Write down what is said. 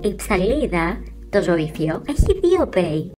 Η ψαλίδα, το ζωήφιο, έχει δύο πέι.